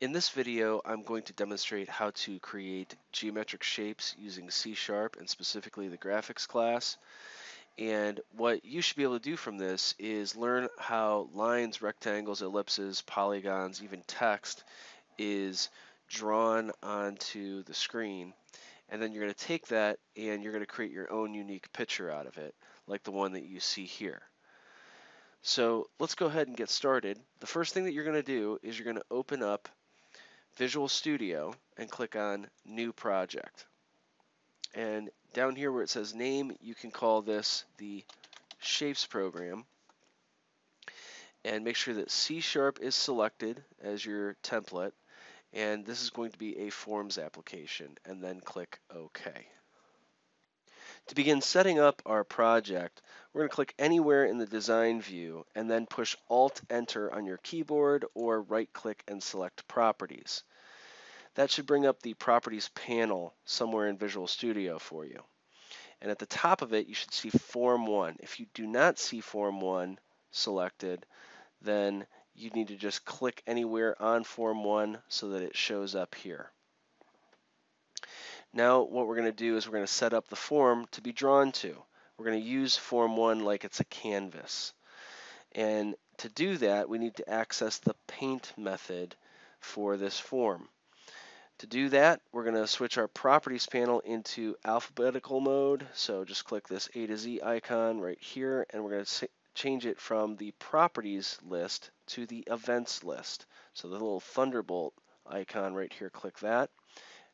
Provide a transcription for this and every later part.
In this video, I'm going to demonstrate how to create geometric shapes using C Sharp and specifically the graphics class. And what you should be able to do from this is learn how lines, rectangles, ellipses, polygons, even text is drawn onto the screen. And then you're going to take that and you're going to create your own unique picture out of it, like the one that you see here. So let's go ahead and get started. The first thing that you're going to do is you're going to open up Visual Studio and click on New Project. And down here where it says Name, you can call this the Shapes program. And make sure that C Sharp is selected as your template. And this is going to be a Forms application. And then click OK. To begin setting up our project, we're going to click anywhere in the design view and then push Alt-Enter on your keyboard or right-click and select Properties. That should bring up the Properties panel somewhere in Visual Studio for you. And at the top of it, you should see Form 1. If you do not see Form 1 selected, then you need to just click anywhere on Form 1 so that it shows up here. Now what we're going to do is we're going to set up the form to be drawn to. We're going to use form 1 like it's a canvas. And to do that, we need to access the paint method for this form. To do that, we're going to switch our properties panel into alphabetical mode. So just click this A to Z icon right here, and we're going to change it from the properties list to the events list. So the little thunderbolt icon right here, click that.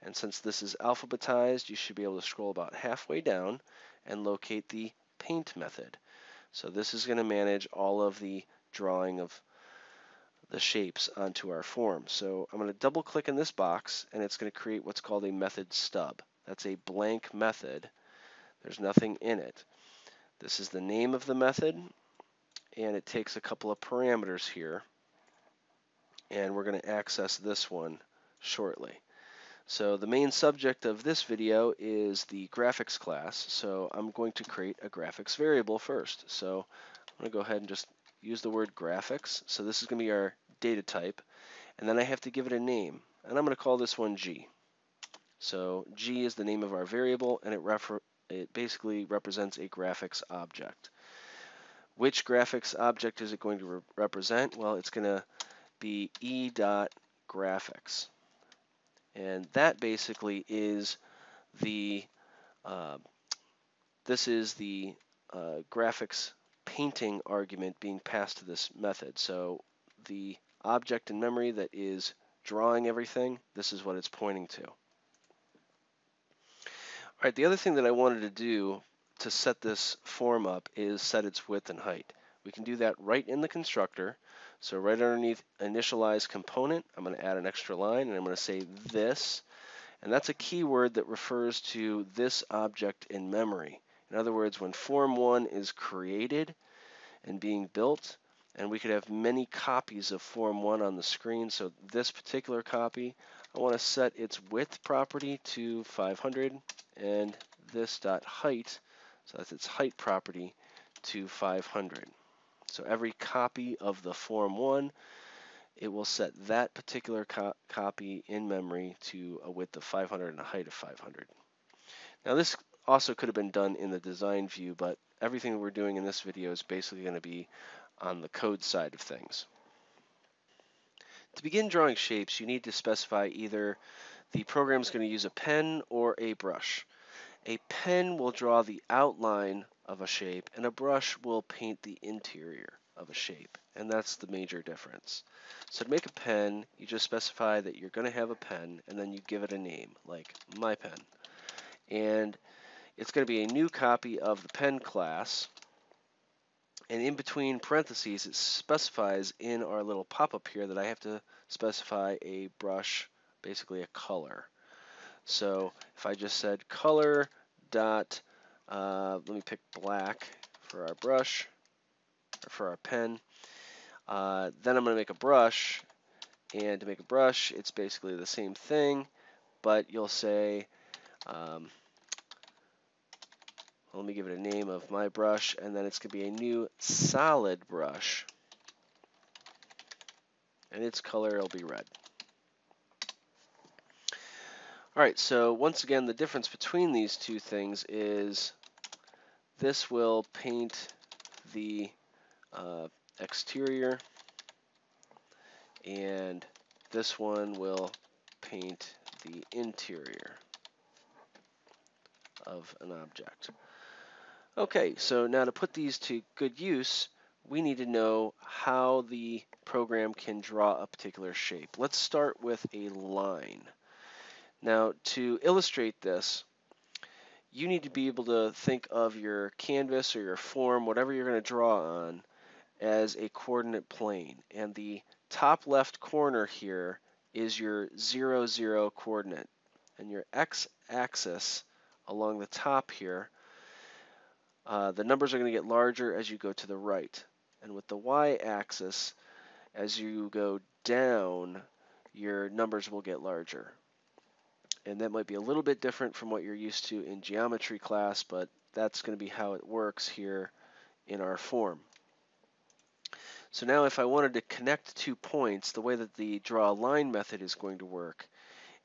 And since this is alphabetized, you should be able to scroll about halfway down and locate the paint method. So this is going to manage all of the drawing of the shapes onto our form. So I'm going to double click in this box and it's going to create what's called a method stub. That's a blank method. There's nothing in it. This is the name of the method and it takes a couple of parameters here and we're going to access this one shortly. So the main subject of this video is the graphics class. So I'm going to create a graphics variable first. So I'm going to go ahead and just use the word graphics. So this is going to be our data type. And then I have to give it a name. And I'm going to call this one G. So G is the name of our variable, and it, it basically represents a graphics object. Which graphics object is it going to re represent? Well, it's going to be e.graphics. And that basically is the, uh, this is the uh, graphics painting argument being passed to this method. So the object in memory that is drawing everything, this is what it's pointing to. All right, the other thing that I wanted to do to set this form up is set its width and height. We can do that right in the constructor. So right underneath initialize component, I'm going to add an extra line and I'm going to say this. And that's a keyword that refers to this object in memory. In other words, when form 1 is created and being built, and we could have many copies of form 1 on the screen, so this particular copy, I want to set its width property to 500 and this dot height, so that's its height property, to 500. So every copy of the Form 1, it will set that particular co copy in memory to a width of 500 and a height of 500. Now this also could have been done in the design view, but everything we're doing in this video is basically going to be on the code side of things. To begin drawing shapes, you need to specify either the program is going to use a pen or a brush. A pen will draw the outline of a shape, and a brush will paint the interior of a shape, and that's the major difference. So to make a pen, you just specify that you're going to have a pen, and then you give it a name, like my pen. And it's going to be a new copy of the pen class, and in between parentheses, it specifies in our little pop-up here that I have to specify a brush, basically a color. So if I just said color dot uh, let me pick black for our brush, or for our pen. Uh, then I'm going to make a brush, and to make a brush, it's basically the same thing, but you'll say, um, let me give it a name of my brush, and then it's going to be a new solid brush, and its color will be red. All right, so once again, the difference between these two things is this will paint the uh, exterior and this one will paint the interior of an object. Okay, so now to put these to good use, we need to know how the program can draw a particular shape. Let's start with a line. Now, to illustrate this, you need to be able to think of your canvas or your form, whatever you're going to draw on, as a coordinate plane. And the top left corner here is your 0, 0 coordinate. And your x-axis along the top here, uh, the numbers are going to get larger as you go to the right. And with the y-axis, as you go down, your numbers will get larger. And that might be a little bit different from what you're used to in geometry class, but that's going to be how it works here in our form. So now if I wanted to connect two points, the way that the draw a line method is going to work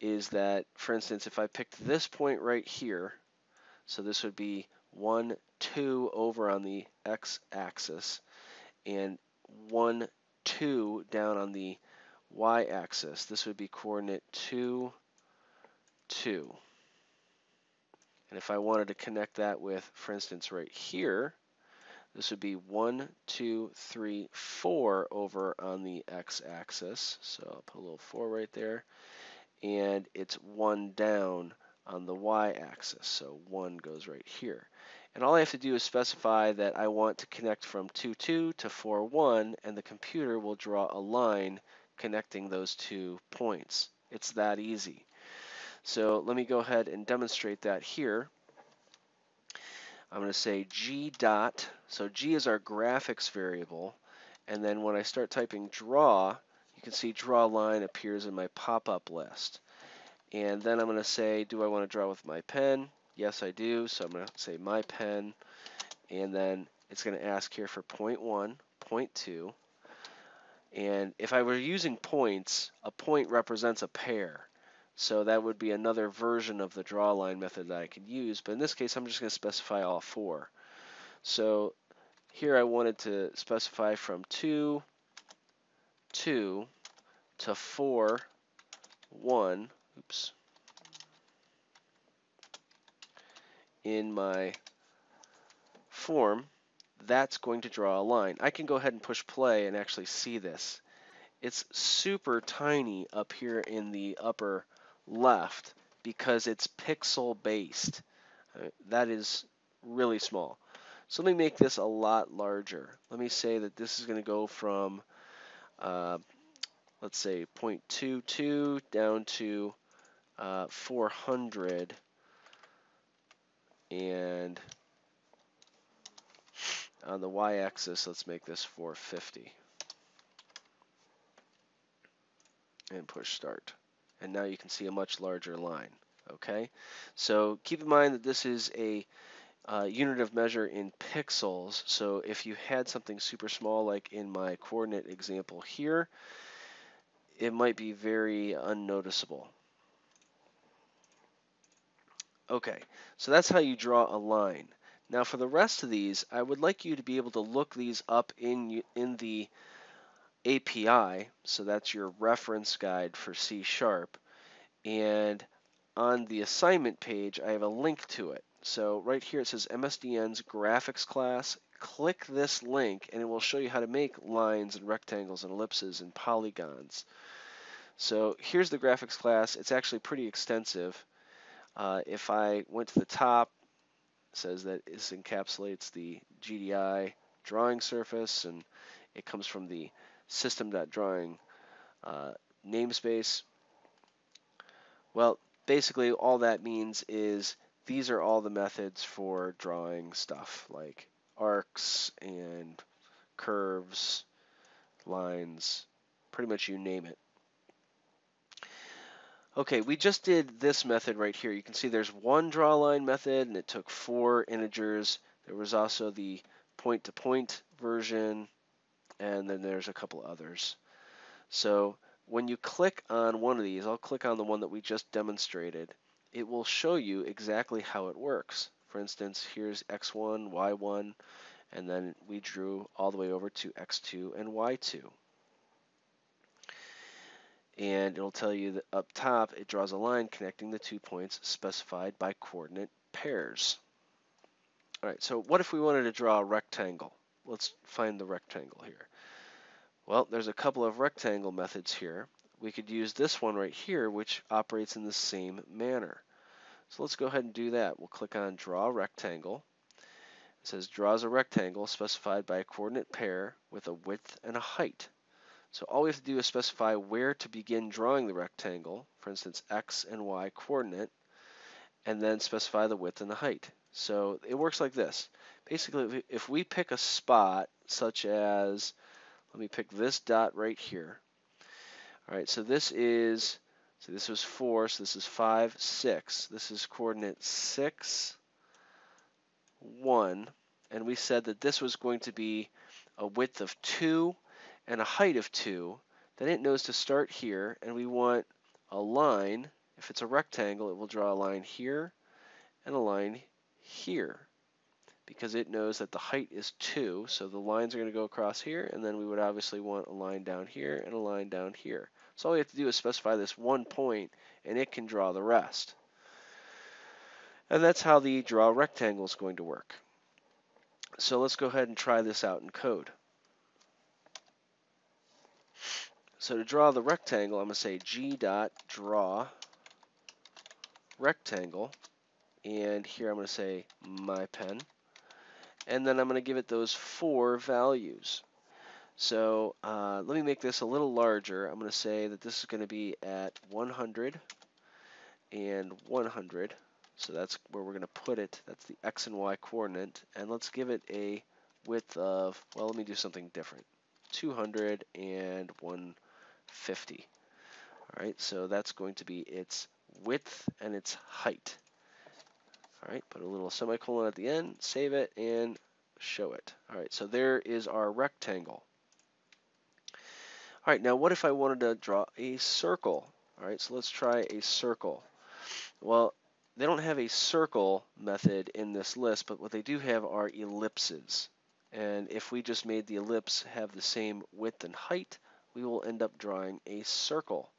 is that, for instance, if I picked this point right here, so this would be 1, 2 over on the x-axis, and 1, 2 down on the y-axis. This would be coordinate 2, 2. And if I wanted to connect that with, for instance, right here, this would be 1, 2, 3, 4 over on the x-axis. So I'll put a little 4 right there. And it's 1 down on the y-axis. So 1 goes right here. And all I have to do is specify that I want to connect from 2, 2 to 4, 1, and the computer will draw a line connecting those two points. It's that easy. So let me go ahead and demonstrate that here. I'm going to say g dot, so g is our graphics variable, and then when I start typing draw, you can see draw line appears in my pop-up list. And then I'm going to say, do I want to draw with my pen? Yes, I do. So I'm going to say my pen, and then it's going to ask here for point one, point two. And if I were using points, a point represents a pair. So that would be another version of the draw line method that I could use. But in this case, I'm just going to specify all four. So here I wanted to specify from 2, 2 to 4, 1. Oops. In my form, that's going to draw a line. I can go ahead and push play and actually see this. It's super tiny up here in the upper left because it's pixel based. Uh, that is really small. So let me make this a lot larger. Let me say that this is going to go from, uh, let's say, 0.22 down to uh, 400 and on the y-axis let's make this 450 and push start and now you can see a much larger line. Okay, so keep in mind that this is a uh, unit of measure in pixels. So if you had something super small, like in my coordinate example here, it might be very unnoticeable. Okay, so that's how you draw a line. Now for the rest of these, I would like you to be able to look these up in, in the API, so that's your reference guide for C Sharp, and on the assignment page I have a link to it. So right here it says MSDN's graphics class. Click this link and it will show you how to make lines and rectangles and ellipses and polygons. So here's the graphics class. It's actually pretty extensive. Uh, if I went to the top, it says that this encapsulates the GDI drawing surface and it comes from the system.drawing uh, namespace. Well, basically all that means is these are all the methods for drawing stuff like arcs and curves, lines, pretty much you name it. Okay, we just did this method right here. You can see there's one draw line method and it took four integers. There was also the point-to-point -point version and then there's a couple others. So when you click on one of these, I'll click on the one that we just demonstrated, it will show you exactly how it works. For instance, here's x1, y1, and then we drew all the way over to x2 and y2. And it'll tell you that up top it draws a line connecting the two points specified by coordinate pairs. All right, so what if we wanted to draw a rectangle? Let's find the rectangle here. Well, there's a couple of rectangle methods here. We could use this one right here, which operates in the same manner. So let's go ahead and do that. We'll click on Draw Rectangle. It says draws a rectangle specified by a coordinate pair with a width and a height. So all we have to do is specify where to begin drawing the rectangle, for instance, x and y coordinate, and then specify the width and the height. So it works like this. Basically, if we pick a spot such as, let me pick this dot right here. All right, so this is, so this was 4, so this is 5, 6. This is coordinate 6, 1, and we said that this was going to be a width of 2 and a height of 2, then it knows to start here, and we want a line. If it's a rectangle, it will draw a line here and a line here because it knows that the height is 2, so the lines are going to go across here, and then we would obviously want a line down here and a line down here. So all we have to do is specify this one point, and it can draw the rest. And that's how the draw rectangle is going to work. So let's go ahead and try this out in code. So to draw the rectangle, I'm going to say g dot draw rectangle, and here I'm going to say my pen, and then I'm going to give it those four values. So uh, let me make this a little larger. I'm going to say that this is going to be at 100 and 100. So that's where we're going to put it. That's the x and y coordinate. And let's give it a width of, well, let me do something different. 200 and 150. All right, so that's going to be its width and its height. All right, put a little semicolon at the end, save it, and show it. All right, so there is our rectangle. All right, now what if I wanted to draw a circle? All right, so let's try a circle. Well, they don't have a circle method in this list, but what they do have are ellipses. And if we just made the ellipse have the same width and height, we will end up drawing a circle.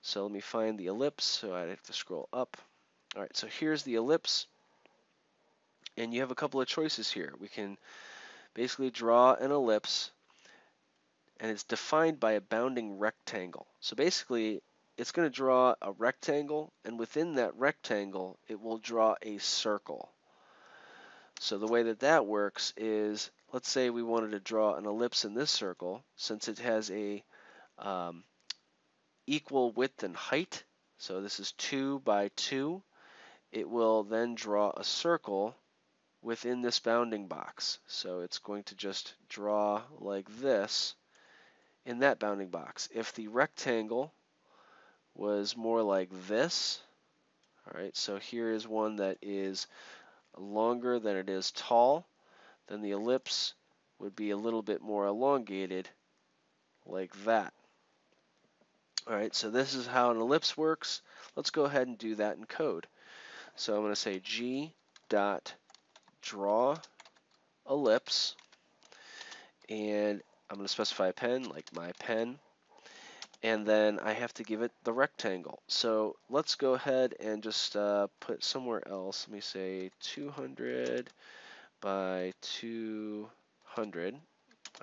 So let me find the ellipse, so I have to scroll up. All right, so here's the ellipse. And you have a couple of choices here. We can basically draw an ellipse, and it's defined by a bounding rectangle. So basically, it's going to draw a rectangle, and within that rectangle, it will draw a circle. So the way that that works is, let's say we wanted to draw an ellipse in this circle, since it has a um, equal width and height, so this is 2 by 2, it will then draw a circle within this bounding box. So it's going to just draw like this in that bounding box. If the rectangle was more like this. All right, so here is one that is longer than it is tall. Then the ellipse would be a little bit more elongated like that. All right, so this is how an ellipse works. Let's go ahead and do that in code. So I'm going to say g dot draw ellipse, and I'm going to specify a pen like my pen and then I have to give it the rectangle. So let's go ahead and just uh, put somewhere else. Let me say 200 by 200. All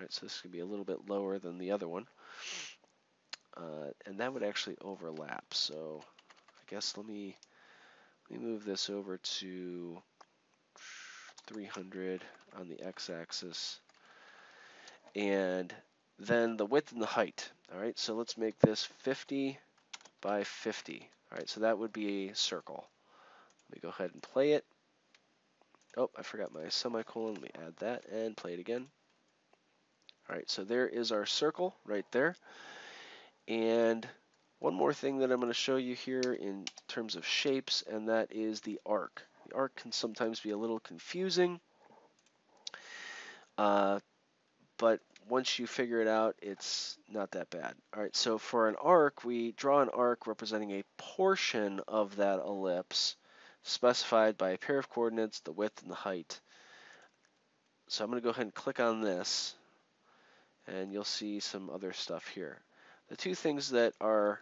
right, so this could be a little bit lower than the other one. Uh, and that would actually overlap. So I guess let me, let me move this over to 300 on the x-axis. And then the width and the height. All right, so let's make this 50 by 50. All right, so that would be a circle. Let me go ahead and play it. Oh, I forgot my semicolon. Let me add that and play it again. All right, so there is our circle right there. And one more thing that I'm going to show you here in terms of shapes, and that is the arc. The arc can sometimes be a little confusing, uh, but once you figure it out, it's not that bad. All right, so for an arc, we draw an arc representing a portion of that ellipse specified by a pair of coordinates, the width and the height. So I'm going to go ahead and click on this, and you'll see some other stuff here. The two things that are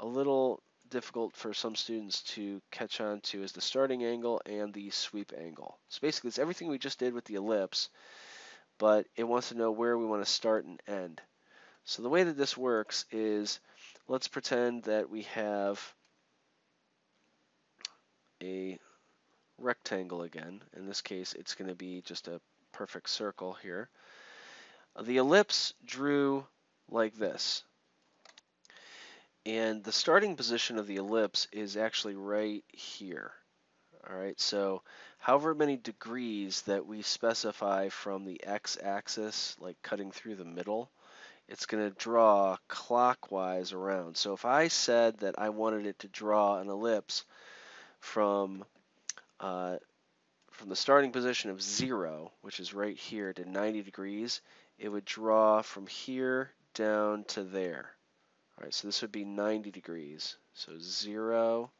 a little difficult for some students to catch on to is the starting angle and the sweep angle. So basically it's everything we just did with the ellipse, but it wants to know where we want to start and end. So the way that this works is let's pretend that we have a rectangle again. In this case, it's going to be just a perfect circle here. The ellipse drew like this. And the starting position of the ellipse is actually right here. All right, so however many degrees that we specify from the x-axis, like cutting through the middle, it's going to draw clockwise around. So if I said that I wanted it to draw an ellipse from uh, from the starting position of 0, which is right here, to 90 degrees, it would draw from here down to there. All right, so this would be 90 degrees. So 0,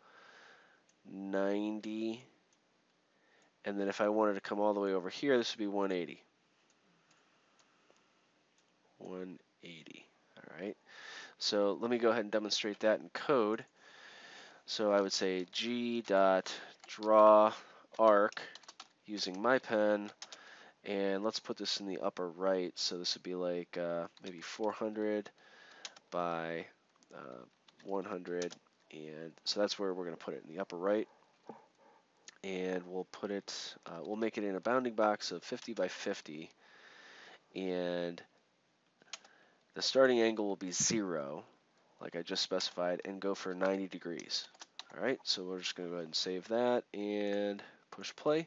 90, and then if I wanted to come all the way over here, this would be 180. 180, all right? So let me go ahead and demonstrate that in code. So I would say g dot draw arc using my pen, and let's put this in the upper right. So this would be like uh, maybe 400 by uh, 100 and so that's where we're going to put it in the upper right. And we'll put it uh, we'll make it in a bounding box of 50 by 50 and the starting angle will be zero like I just specified and go for 90 degrees. Alright so we're just going to go ahead and save that and push play.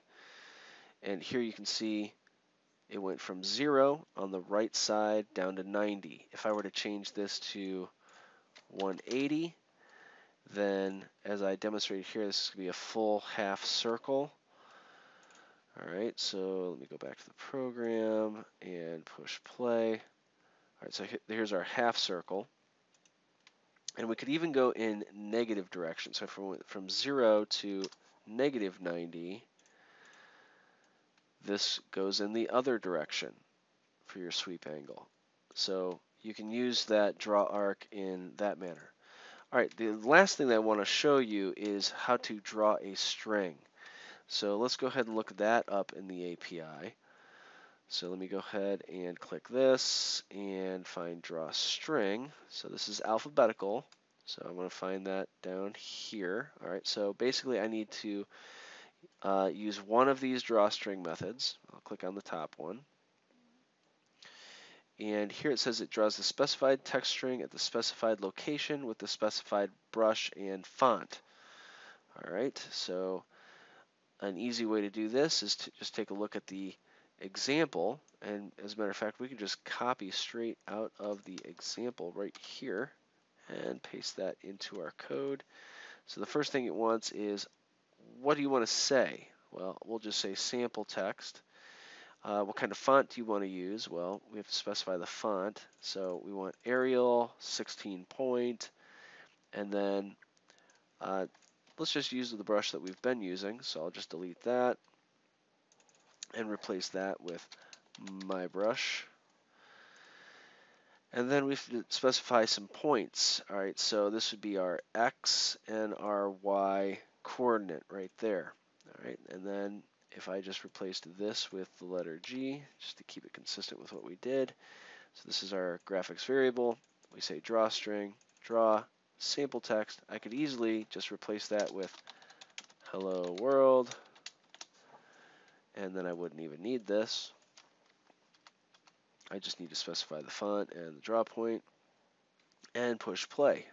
And here you can see it went from 0 on the right side down to 90. If I were to change this to 180, then as I demonstrated here, this is going to be a full half circle. All right, so let me go back to the program and push play. All right, so here's our half circle. And we could even go in negative direction. So from, from 0 to negative 90, this goes in the other direction for your sweep angle. So you can use that draw arc in that manner. All right, the last thing that I want to show you is how to draw a string. So let's go ahead and look that up in the API. So let me go ahead and click this and find draw string. So this is alphabetical. So I'm going to find that down here. All right, so basically I need to uh, use one of these drawstring methods. I'll click on the top one. And here it says it draws the specified text string at the specified location with the specified brush and font. All right, so an easy way to do this is to just take a look at the example. And as a matter of fact, we can just copy straight out of the example right here and paste that into our code. So the first thing it wants is what do you want to say? Well, we'll just say sample text. Uh, what kind of font do you want to use? Well, we have to specify the font. So we want Arial, 16 point, and then uh, let's just use the brush that we've been using. So I'll just delete that and replace that with my brush. And then we specify some points. All right, so this would be our X and our Y coordinate right there. All right, and then if I just replaced this with the letter G, just to keep it consistent with what we did. So this is our graphics variable. We say drawstring, draw, sample text. I could easily just replace that with hello world, and then I wouldn't even need this. I just need to specify the font and the draw point and push play.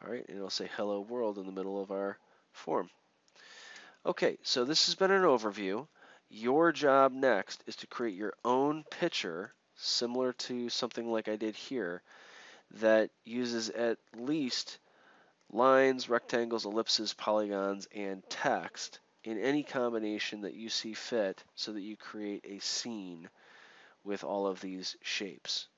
All right, and it'll say hello world in the middle of our form. Okay, so this has been an overview. Your job next is to create your own picture similar to something like I did here that uses at least lines, rectangles, ellipses, polygons, and text in any combination that you see fit so that you create a scene with all of these shapes.